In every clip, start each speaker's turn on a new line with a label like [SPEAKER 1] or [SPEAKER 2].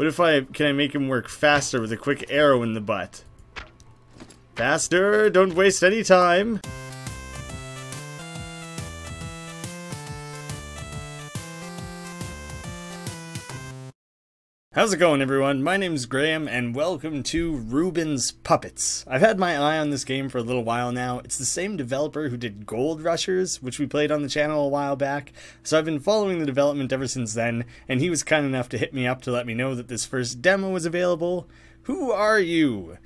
[SPEAKER 1] What if I can I make him work faster with a quick arrow in the butt? Faster! Don't waste any time! How's it going everyone? My name's Graeme and welcome to Rubens Puppets. I've had my eye on this game for a little while now. It's the same developer who did Gold Rushers, which we played on the channel a while back, so I've been following the development ever since then, and he was kind enough to hit me up to let me know that this first demo was available. Who are you?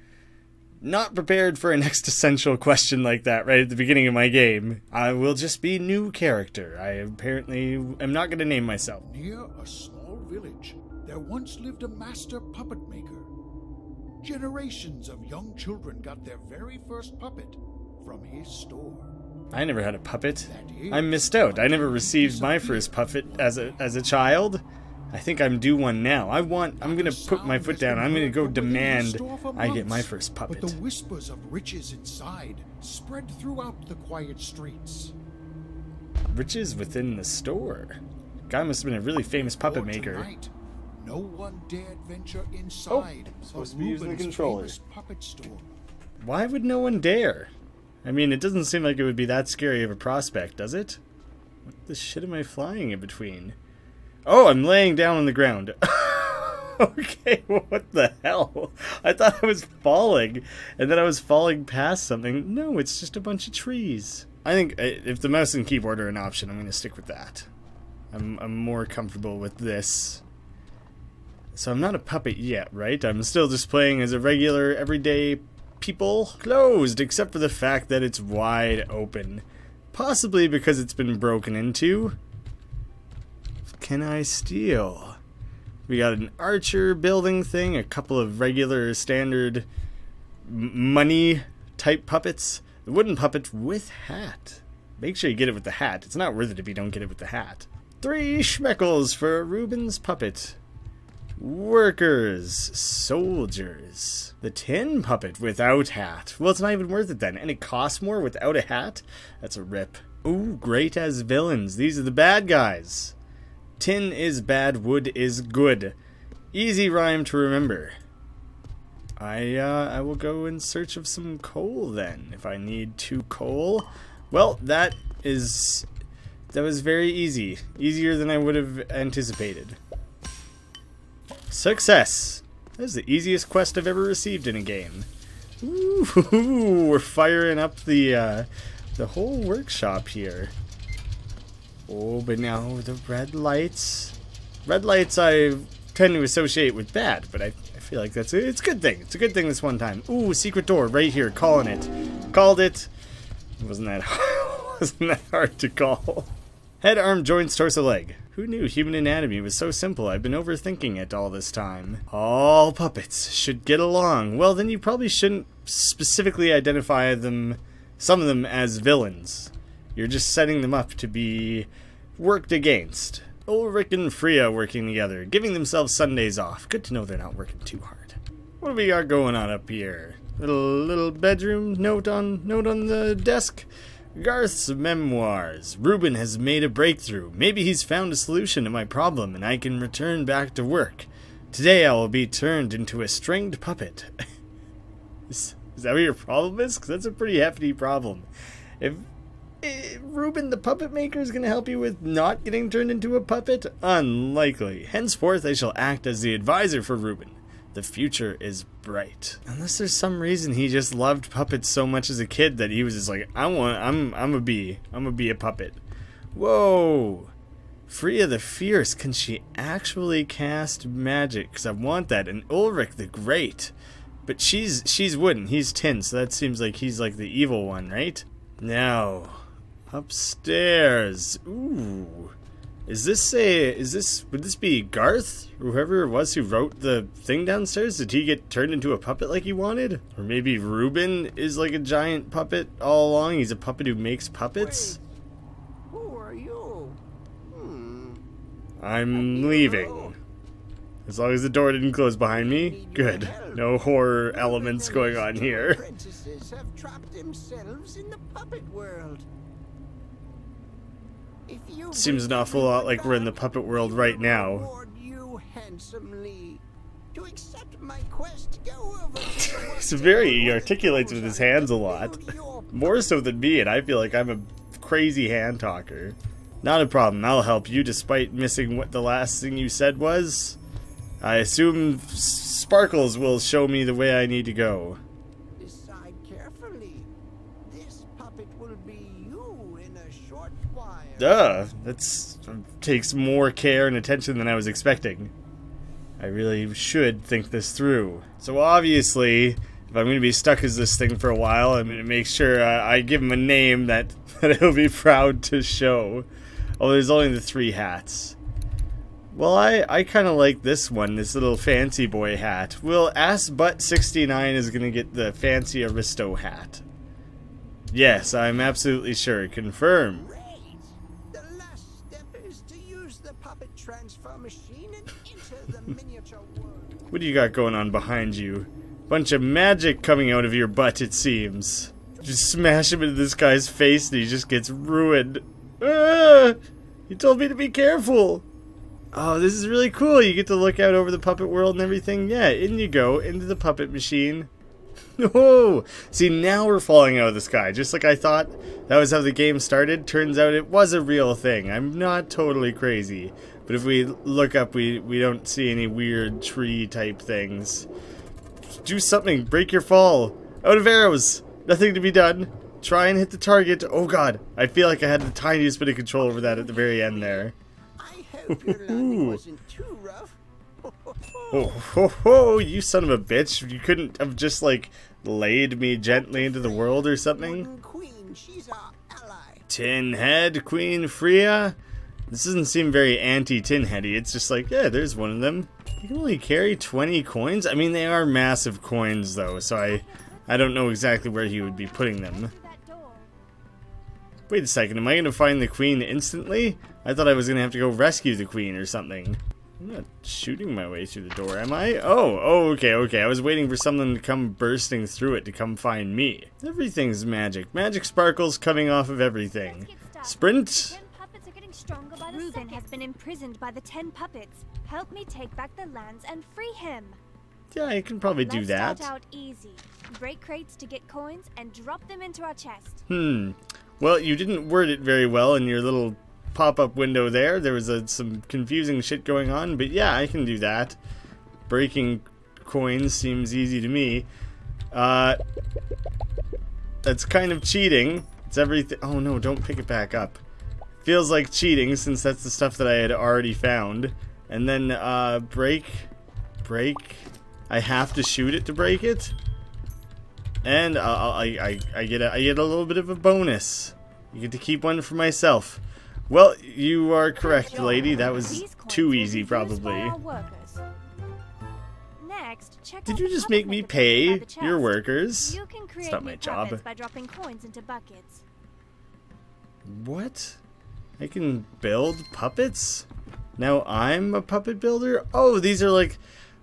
[SPEAKER 1] Not prepared for an existential question like that right at the beginning of my game. I will just be new character. I apparently am not going to name myself.
[SPEAKER 2] Near a small village, there once lived a master puppet maker. Generations of young children got their very first puppet from his store.
[SPEAKER 1] I never had a puppet. I missed out. I never received my first puppet as a as a child. I think I'm due one now. I want. I'm gonna put my foot down. I'm gonna go demand I get my first puppet.
[SPEAKER 2] But the whispers of riches inside spread throughout the quiet streets.
[SPEAKER 1] Riches within the store. Guy must have been a really famous puppet maker.
[SPEAKER 2] Tonight, no one dared venture inside
[SPEAKER 1] Oh, supposed to be using the controller.
[SPEAKER 2] puppet store.
[SPEAKER 1] Why would no one dare? I mean, it doesn't seem like it would be that scary of a prospect, does it? What the shit am I flying in between? Oh, I'm laying down on the ground. okay, what the hell? I thought I was falling, and then I was falling past something. No, it's just a bunch of trees. I think uh, if the mouse and keyboard are an option, I'm going to stick with that. I'm, I'm more comfortable with this. So I'm not a puppet yet, right? I'm still just playing as a regular, everyday people. Closed, except for the fact that it's wide open. Possibly because it's been broken into. Can I steal? We got an archer building thing, a couple of regular standard money type puppets. The wooden puppet with hat. Make sure you get it with the hat. It's not worth it if you don't get it with the hat. Three schmeckles for Rubens puppet. Workers, soldiers. The tin puppet without hat. Well, it's not even worth it then. And it costs more without a hat? That's a rip. Ooh, great as villains. These are the bad guys. Tin is bad, wood is good. Easy rhyme to remember. I uh, I will go in search of some coal then, if I need two coal. Well, that is that was very easy, easier than I would have anticipated. Success! That is the easiest quest I've ever received in a game. Ooh, we're firing up the uh, the whole workshop here. Oh, but now the red lights. Red lights I tend to associate with bad, but I, I feel like that's a, it's a good thing. It's a good thing this one time. Ooh, secret door right here. Calling it. Called it. Wasn't that wasn't that hard to call? Head, arm, joints, torso, leg. Who knew human anatomy was so simple? I've been overthinking it all this time. All puppets should get along. Well, then you probably shouldn't specifically identify them, some of them, as villains. You're just setting them up to be worked against. Ulrich and Freya working together, giving themselves Sundays off. Good to know they're not working too hard. What do we got going on up here? Little little bedroom note on note on the desk. Garth's memoirs. Ruben has made a breakthrough. Maybe he's found a solution to my problem and I can return back to work. Today I will be turned into a stringed puppet. is, is that what your problem is? Because that's a pretty hefty problem. If eh, Ruben the puppet maker is going to help you with not getting turned into a puppet, unlikely. Henceforth, I shall act as the advisor for Ruben. The future is bright. Unless there's some reason he just loved puppets so much as a kid that he was just like, I want, I'm, I'm a bee. I'm a bee a puppet. Whoa. Freya the Fierce, can she actually cast magic? Because I want that. And Ulrich the Great. But she's she's wooden. He's tin, so that seems like he's like the evil one, right? Now, upstairs. Ooh. Is this a is this would this be Garth? Whoever it was who wrote the thing downstairs? Did he get turned into a puppet like he wanted? Or maybe Ruben is like a giant puppet all along? He's a puppet who makes puppets?
[SPEAKER 3] Who are you? Hmm.
[SPEAKER 1] I'm leaving. As long as the door didn't close behind me, good. No horror elements going on here.
[SPEAKER 3] Princesses have trapped themselves in the puppet world. If you
[SPEAKER 1] Seems an awful lot like we're in the puppet world right now.
[SPEAKER 3] reward you handsomely. to accept my quest, go over.
[SPEAKER 1] He's very he articulates with his hands a lot. More so than me, and I feel like I'm a crazy hand talker. Not a problem, I'll help you despite missing what the last thing you said was. I assume Sparkles will show me the way I need to go. Duh, that's takes more care and attention than I was expecting. I really should think this through. So obviously, if I'm going to be stuck as this thing for a while, I'm going to make sure uh, I give him a name that, that he'll be proud to show. Oh, there's only the three hats. Well, I, I kind of like this one, this little fancy boy hat. Well, Ass Butt 69 is going to get the fancy Aristo hat. Yes, I'm absolutely sure. Confirm.
[SPEAKER 3] Transfer machine and enter the miniature world.
[SPEAKER 1] What do you got going on behind you? Bunch of magic coming out of your butt, it seems. Just smash him into this guy's face and he just gets ruined. Ah! You told me to be careful. Oh, this is really cool. You get to look out over the puppet world and everything. Yeah, in you go, into the puppet machine. Oh, see, now we're falling out of the sky, just like I thought. That was how the game started. Turns out it was a real thing. I'm not totally crazy. But if we look up, we, we don't see any weird tree type things. Do something. Break your fall. Out of arrows. Nothing to be done. Try and hit the target. Oh god. I feel like I had the tiniest bit of control over that at the very end there.
[SPEAKER 3] I hope your landing wasn't too rough.
[SPEAKER 1] Oh, ho, ho, you son of a bitch. You couldn't have just, like, laid me gently into the world or something?
[SPEAKER 3] Wooden Queen, she's our ally.
[SPEAKER 1] Tin Head, Queen Freya? This doesn't seem very anti-tin heady. It's just like, yeah, there's one of them. You can only carry 20 coins? I mean, they are massive coins, though, so I, I don't know exactly where he would be putting them. Wait a second, am I going to find the queen instantly? I thought I was going to have to go rescue the queen or something. I'm not shooting my way through the door, am I? Oh, oh, okay, okay. I was waiting for something to come bursting through it to come find me. Everything's magic. Magic sparkles coming off of everything. Sprint!
[SPEAKER 4] Stronger by the
[SPEAKER 5] Ruben
[SPEAKER 4] second.
[SPEAKER 5] has been imprisoned by the ten puppets. Help me take back the lands and free him.
[SPEAKER 1] Yeah, I can probably do
[SPEAKER 5] Let's
[SPEAKER 1] that.
[SPEAKER 5] start out easy. Break crates to get coins and drop them into our chest.
[SPEAKER 1] Hmm. Well, you didn't word it very well in your little pop-up window there. There was a, some confusing shit going on, but yeah, I can do that. Breaking coins seems easy to me. Uh, that's kind of cheating. It's everything. Oh no, don't pick it back up. Feels like cheating since that's the stuff that I had already found. And then uh, break, break. I have to shoot it to break it. And uh, I, I, I get a, I get a little bit of a bonus. You get to keep one for myself. Well, you are correct, lady. That was too easy, probably.
[SPEAKER 5] Next, check
[SPEAKER 1] Did you just make me pay your workers?
[SPEAKER 5] You can create
[SPEAKER 1] not
[SPEAKER 5] new
[SPEAKER 1] my job.
[SPEAKER 5] by dropping coins into buckets.
[SPEAKER 1] What? I can build puppets? Now I'm a puppet builder? Oh, these are like.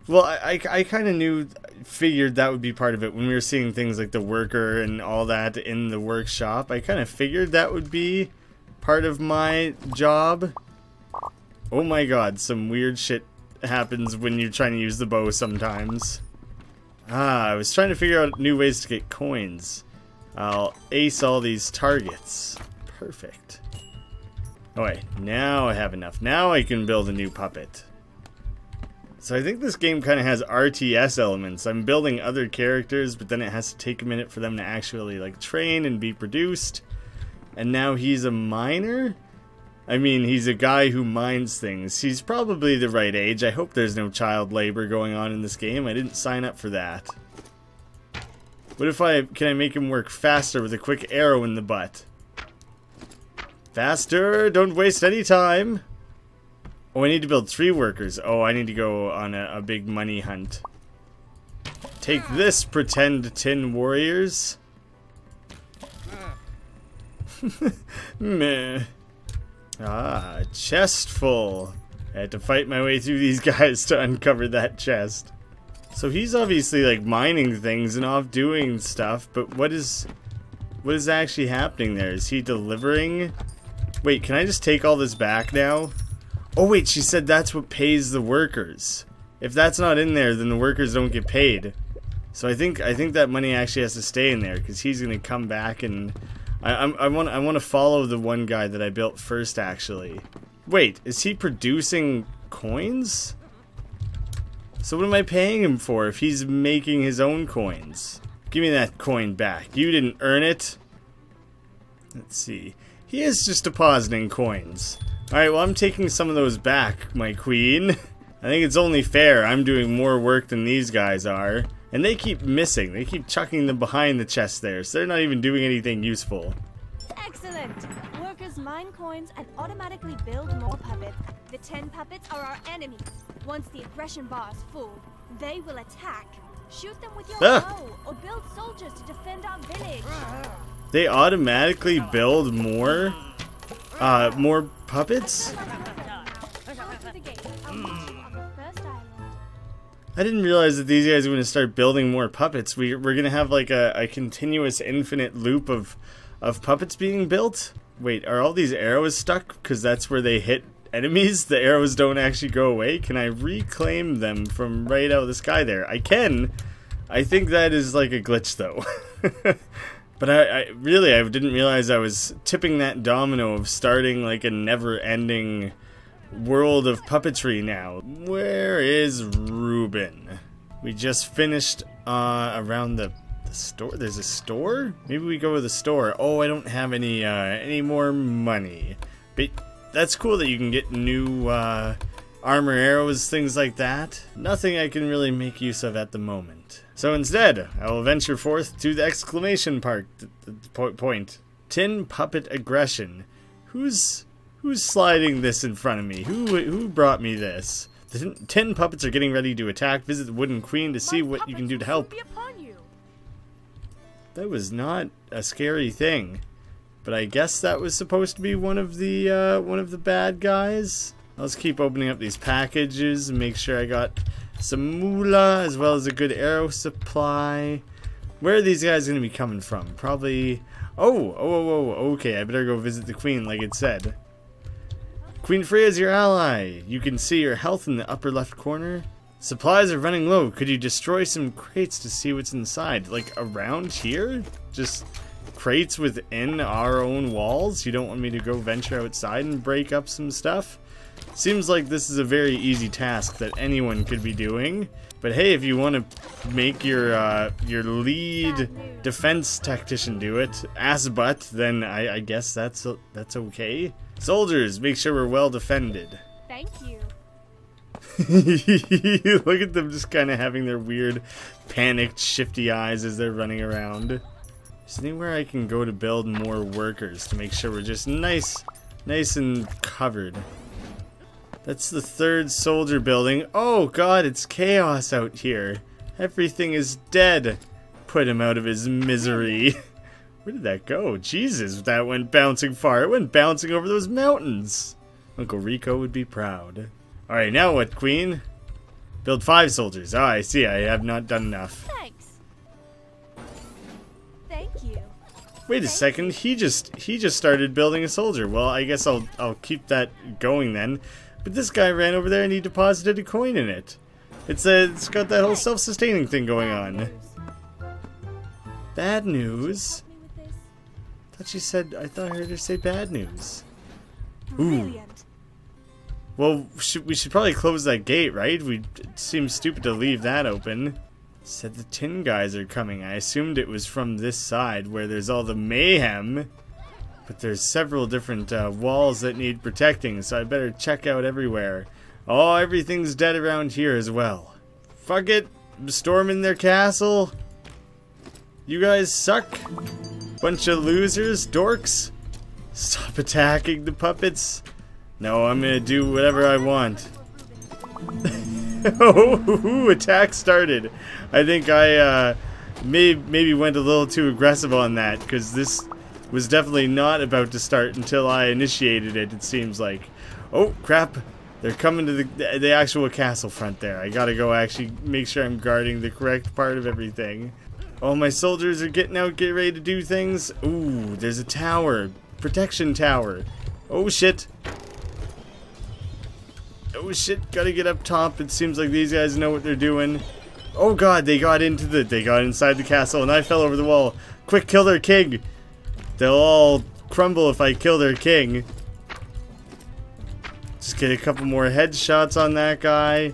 [SPEAKER 1] Well, I, I, I kind of knew, figured that would be part of it when we were seeing things like the worker and all that in the workshop. I kind of figured that would be part of my job. Oh my god, some weird shit happens when you're trying to use the bow sometimes. Ah, I was trying to figure out new ways to get coins. I'll ace all these targets. Perfect. Wait, now I have enough. Now I can build a new puppet. So I think this game kind of has RTS elements. I'm building other characters, but then it has to take a minute for them to actually like train and be produced. And now he's a miner? I mean, he's a guy who mines things. He's probably the right age. I hope there's no child labor going on in this game. I didn't sign up for that. What if I can I make him work faster with a quick arrow in the butt? Faster! Don't waste any time! Oh, I need to build three workers. Oh, I need to go on a, a big money hunt. Take this, pretend tin warriors. Meh. Ah, chest full. I had to fight my way through these guys to uncover that chest. So he's obviously like mining things and off doing stuff, but what is what is actually happening there? Is he delivering? Wait, can I just take all this back now? Oh wait, she said that's what pays the workers. if that's not in there, then the workers don't get paid. So I think I think that money actually has to stay in there because he's gonna come back and I I want I want to follow the one guy that I built first. Actually, wait, is he producing coins? So what am I paying him for if he's making his own coins? Give me that coin back. You didn't earn it. Let's see. He is just depositing coins. Alright, well I'm taking some of those back, my queen. I think it's only fair. I'm doing more work than these guys are. And they keep missing. They keep chucking them behind the chest there, so they're not even doing anything useful.
[SPEAKER 5] Excellent! Workers mine coins and automatically build more puppets. The 10 puppets are our enemies. Once the aggression bar is full, they will attack. Shoot them with your
[SPEAKER 1] Ah.
[SPEAKER 5] bow or build soldiers to defend our village.
[SPEAKER 1] They automatically build more, uh, more puppets?
[SPEAKER 5] Island.
[SPEAKER 1] I didn't realize that these guys are going to start building more puppets. We, we're going to have like a, a continuous infinite loop of, of puppets being built. Wait, are all these arrows stuck? Because that's where they hit enemies? The arrows don't actually go away? Can I reclaim them from right out of the sky there? I can. I think that is like a glitch though. but I, I really, I didn't realize I was tipping that domino of starting like a never-ending world of puppetry now. Where is Ruben? We just finished uh, around the, the store. There's a store? Maybe we go to the store. Oh, I don't have any uh, any more money. But that's cool that you can get new uh, armor arrows, things like that. Nothing I can really make use of at the moment. So instead, I will venture forth to the exclamation th- point. Tin puppet aggression. Who's who's sliding this in front of me? Who who brought me this? The tin, puppets are getting ready to attack. Visit the wooden queen to see
[SPEAKER 5] My
[SPEAKER 1] what you can do to help.
[SPEAKER 5] will soon be upon you.
[SPEAKER 1] That was not a scary thing, but I guess that was supposed to be one of the uh, one of the bad guys. Let's keep opening up these packages and make sure I got some moolah as well as a good arrow supply. Where are these guys going to be coming from? Probably. Oh, oh, oh, oh, okay. I better go visit the queen, like it said. Queen Freya is your ally. You can see your health in the upper left corner. Supplies are running low. Could you destroy some crates to see what's inside? Like around here? Just crates within our own walls? You don't want me to go venture outside and break up some stuff? Seems like this is a very easy task that anyone could be doing. But hey, if you want to make your uh, your lead defense tactician do it, ass butt, then I, I guess that's that's okay. Soldiers, make sure we're well defended.
[SPEAKER 5] Thank you.
[SPEAKER 1] Look at them just kind of having their weird, panicked, shifty eyes as they're running around. Is anywhere I can go to build more workers to make sure we're just nice, nice and covered? That's the third soldier building. Oh god, it's chaos out here. Everything is dead. Put him out of his misery. Where did that go? Jesus, that went bouncing far. It went bouncing over those mountains. Uncle Rico would be proud. Alright, now what, Queen? Build five soldiers. Oh, I see. I have not done enough. Wait a second. He just he just started building a soldier. Well, I guess I'll I'll keep that going then. But this guy ran over there and he deposited a coin in it. It's a it's got that whole self-sustaining thing going on. Bad news.
[SPEAKER 5] Help me with this.
[SPEAKER 1] thought she said I thought I heard her say bad news. Ooh. Well, we should probably close that gate, right? We it seems stupid to leave that open. Said the tin guys are coming. I assumed it was from this side where there's all the mayhem. But there's several different uh, walls that need protecting, so I better check out everywhere. Oh, everything's dead around here as well. Fuck it. I'm storming their castle. You guys suck. Bunch of losers, dorks. Stop attacking the puppets. No, I'm gonna do whatever I want. oh, attack started. I think I uh, may, maybe went a little too aggressive on that because this was definitely not about to start until I initiated it. It seems like. Oh crap! They're coming to the the actual castle front there. I gotta go actually make sure I'm guarding the correct part of everything. Oh, my soldiers are getting out, get ready to do things. Ooh, there's a tower, protection tower. Oh shit! Oh shit, gotta get up top. It seems like these guys know what they're doing. Oh god, they got into the, they got inside the castle and I fell over the wall. Quick, kill their king. They'll all crumble if I kill their king. Just get a couple more headshots on that guy.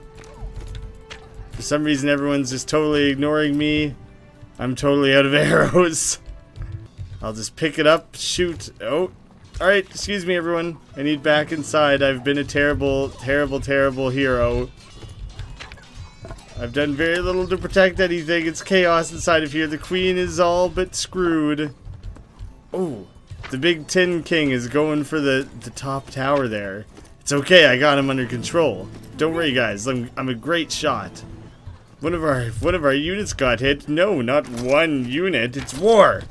[SPEAKER 1] For some reason, everyone's just totally ignoring me. I'm totally out of arrows. I'll just pick it up, shoot. Oh, alright, excuse me, everyone. I need back inside. I've been a terrible, terrible, terrible hero. I've done very little to protect anything. It's chaos inside of here. The queen is all but screwed. Oh, the big tin king is going for the, the top tower there. It's okay, I got him under control. Don't worry, guys. I'm, I'm a great shot. One of our one of our units got hit. No, not one unit. It's war.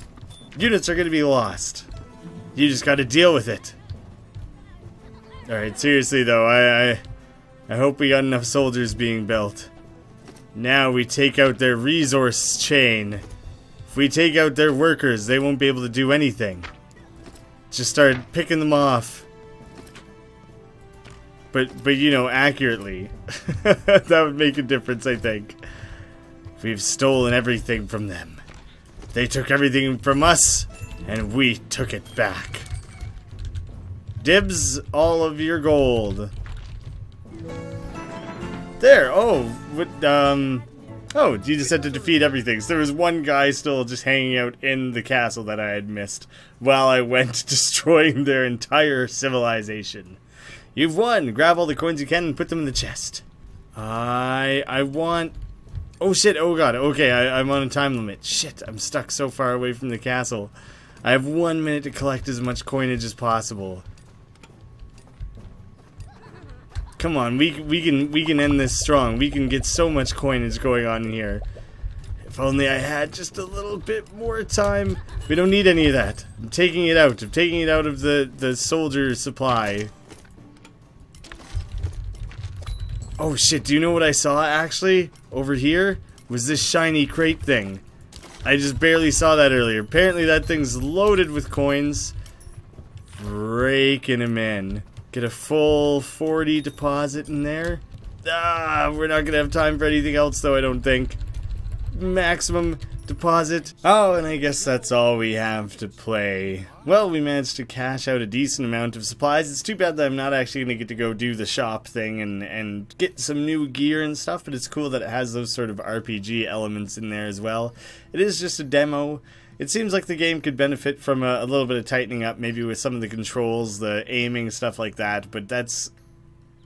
[SPEAKER 1] Units are going to be lost. You just got to deal with it. All right, seriously though, I, I I hope we got enough soldiers being built. Now we take out their resource chain. If we take out their workers, they won't be able to do anything. Just start picking them off but but you know accurately that would make a difference i think we've stolen everything from them they took everything from us and we took it back dibs all of your gold there oh what um oh you just had to defeat everything so there was one guy still just hanging out in the castle that i had missed while i went destroying their entire civilization You've won! Grab all the coins you can and put them in the chest. I I want... Oh shit, oh god, okay, I, I'm on a time limit. Shit, I'm stuck so far away from the castle. I have one minute to collect as much coinage as possible. Come on, we we can we can end this strong. We can get so much coinage going on here. If only I had just a little bit more time. We don't need any of that. I'm taking it out. I'm taking it out of the the soldier supply. Oh shit, do you know what I saw actually? Over here? Was this shiny crate thing. I just barely saw that earlier. Apparently that thing's loaded with coins. Breaking them in. Get a full 40 deposit in there. Ah, we're not gonna have time for anything else though, I don't think. Maximum deposit. Oh, and I guess that's all we have to play. Well, we managed to cash out a decent amount of supplies. It's too bad that I'm not actually going to get to go do the shop thing and, and get some new gear and stuff, but it's cool that it has those sort of RPG elements in there as well. It is just a demo. It seems like the game could benefit from a, a little bit of tightening up, maybe with some of the controls, the aiming, stuff like that, but that's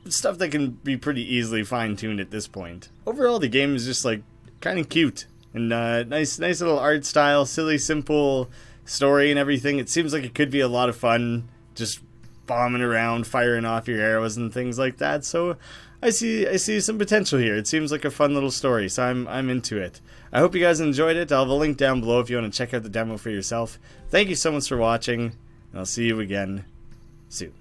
[SPEAKER 1] stuff that can be pretty easily fine-tuned at this point. Overall, the game is just like kind of cute. And uh, nice, nice little art style, silly, simple story and everything. It seems like it could be a lot of fun, just bombing around, firing off your arrows and things like that. So I see, I see some potential here. It seems like a fun little story, so I'm, I'm into it. I hope you guys enjoyed it. I'll have a link down below if you want to check out the demo for yourself. Thank you so much for watching, and I'll see you again soon.